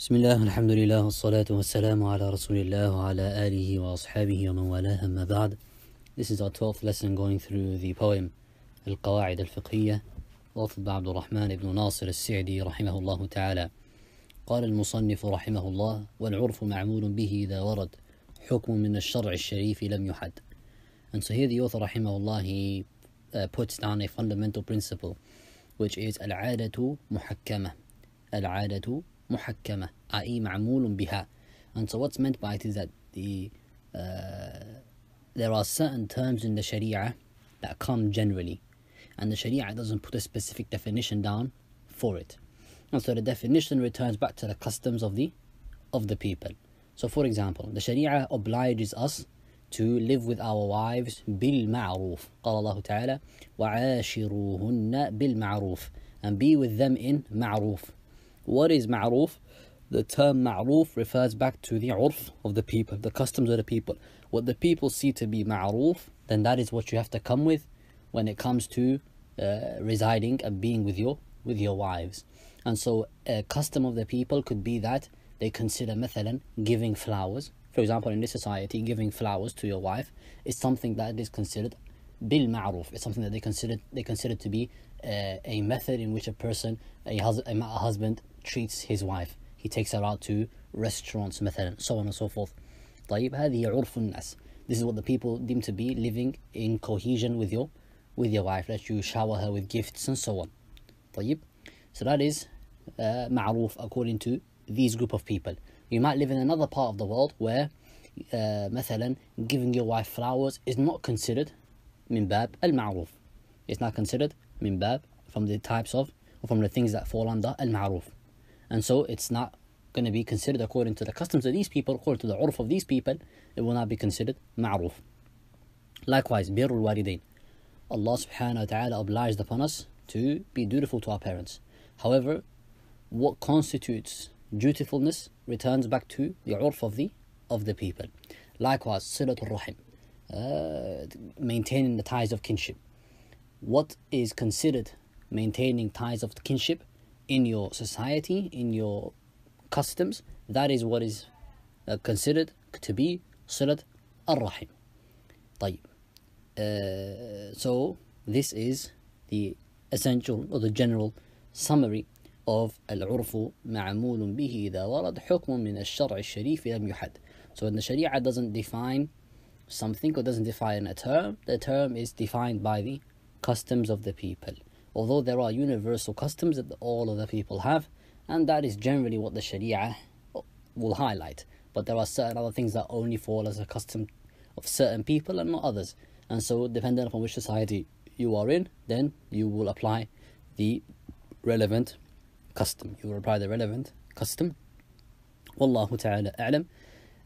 بسم الله الحمد لله والصلاة والسلام على رسول الله وعلى آله وأصحابه ومن والاه أما بعد. This is our 12th lesson going through the poem القواعد الفقهية authored عبد الرحمن بن ناصر السعدي رحمه الله تعالى. قال المصنف رحمه الله والعرف معمول به إذا ورد حكم من الشرع الشريف لم يحد. And so here the author رحمه الله he uh, puts down a fundamental principle which is العادة محكمة. العادة محكمة i.e. معمول بها and so what's meant by it is that the uh, there are certain terms in the sharia that come generally and the sharia doesn't put a specific definition down for it and so the definition returns back to the customs of the of the people so for example the sharia obliges us to live with our wives بالمعروف قال الله تعالى وعاشروهن بالمعروف and be with them in معروف what is ma'ruf? The term ma'ruf refers back to the urf of the people, the customs of the people. What the people see to be ma'ruf, then that is what you have to come with when it comes to uh, residing and being with your with your wives. And so a custom of the people could be that they consider مثلا giving flowers. For example, in this society, giving flowers to your wife is something that is considered bil ma'ruf. It's something that they consider they consider to be uh, a method in which a person, a, hus- a husband treats his wife he takes her out to restaurants مثلا so on and so forth طيب هذه عرف الناس this is what the people deem to be living in cohesion with your with your wife that you shower her with gifts and so on طيب so that is uh, معروف according to these group of people you might live in another part of the world where uh, مثلا giving your wife flowers is not considered min al-ma'ruf. It's not considered from the types of, or from the things that fall under al-ma'ruf. And so it's not going to be considered according to the customs of these people, according to the urf of these people, it will not be considered ma'ruf. Likewise, birrul walidain. Allah subhanahu wa ta'ala obliged upon us to be dutiful to our parents. However, what constitutes dutifulness returns back to the urf of the of the people. Likewise, silatul rahim uh, maintaining the ties of kinship. What is considered maintaining ties of kinship in your society, in your customs, that is what is uh, considered to be Silat al-Rahim. Uh, so this is the essential or the general summary of العرف معمول به إذا ورد حكم من الشرع الشريف لم يحد. So when the Sharia doesn't define something or doesn't define a term, the term is defined by the customs of the people. Although there are universal customs that all of the people have, and that is generally what the Sharia will highlight. But there are certain other things that only fall as a custom of certain people and not others. And so, depending upon which society you are in, then you will apply the relevant custom. You will apply the relevant custom. Wallahu ta'ala a'lam.